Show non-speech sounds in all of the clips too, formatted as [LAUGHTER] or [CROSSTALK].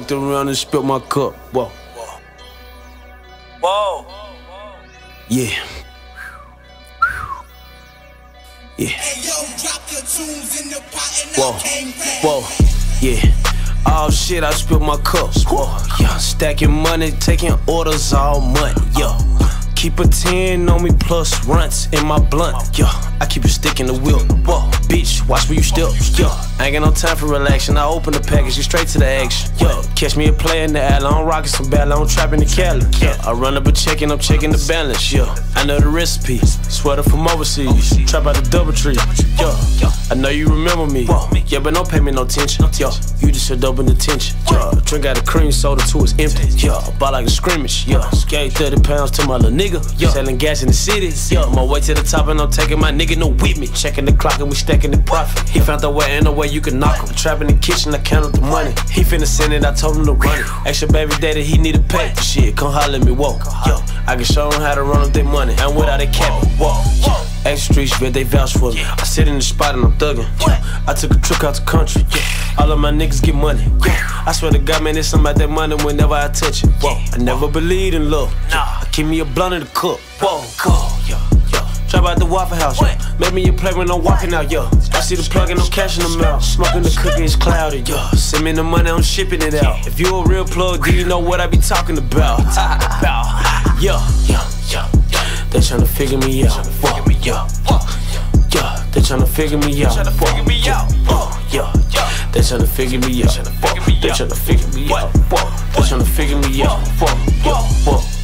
fucked around and spilled my cup. Whoa. Whoa. Whoa. Yeah. Yeah. Whoa. Whoa. Yeah. Oh shit, I spilled my cups. Whoa. Yeah. Stacking money, taking orders all month. Yeah. Keep a 10 on me plus runts in my blunt. Yeah, I keep a stick in the wheel. Whoa, bitch, watch where you step. Yeah, I ain't got no time for relaxing. I open the package, get straight to the action. Yeah, catch me a play in the alley. I'm rocking some bad, I'm trapping the Cali. Yeah, I run up a check and I'm checking the balance. Yeah, I know the recipe. Sweater from overseas. Trap out the double tree. Yeah, I know you remember me. Yeah, but don't pay me no attention. Yeah, you just a dope in attention. Yeah, drink out a cream soda till it's empty. Yeah, bought like a scrimmage. Yeah, skate 30 pounds to my little nigga. Yeah, selling gas in the city. Yeah, my way to the top and I'm taking my nigga no with me. Checking the clock and we stacking the profit. He found the way in the way you can knock him. Trap in the kitchen, I counted the money. He finna send it, I told him to run it. Extra baby daddy, he need to pay. Shit, come holler at me, whoa. Yo, I can show him how to run up their money. And without a cap, whoa. Extra streets, bet they vouch for me. I sit in the spot and I'm thugging. Yeah. I took a trip out the country. Yeah. All of my niggas get money. Yeah. I swear to God, man, it's something about that money whenever I touch it. Whoa. I never believed in love. I keep me a blunt in the cup. Whoa, whoa, Trap out the Waffle House, yeah. Make me a play when I'm walking out, yeah. I see the plug and I'm cashing them out. Smoking the cookie, it's cloudy, yeah. Send me the money, I'm shipping it out. If you a real plug, do you know what I be talking about? [LAUGHS] Yeah, yeah, yeah. They tryna figure me out. Whoa, yeah, yeah. They tryna figure me out. Whoa, yeah, yeah. They tryna figure me out. They tryna figure me out. They tryna figure me out. Whoa, whoa, whoa.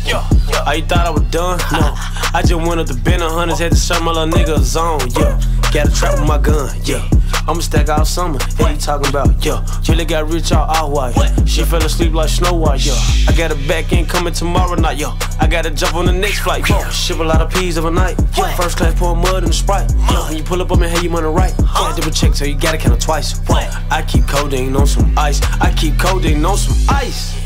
I thought I was done? No. I just went up to Ben Hunters, had to shut my little nigga a zone, yeah. Got a trap with my gun, yeah. I'ma stack all summer. Hey, you talking about, yeah. Really got rich all out white. She fell asleep like Snow White, yeah. I got a back end coming tomorrow night, yo. I gotta jump on the next flight, yeah. Ship a lot of peas overnight, yeah. First class pour mud in the sprite, yeah. When you pull up on me, hey, you on the right. Yeah, double check, so you gotta count it twice. Whoa. I keep codeine on some ice. I keep codeine on some ice.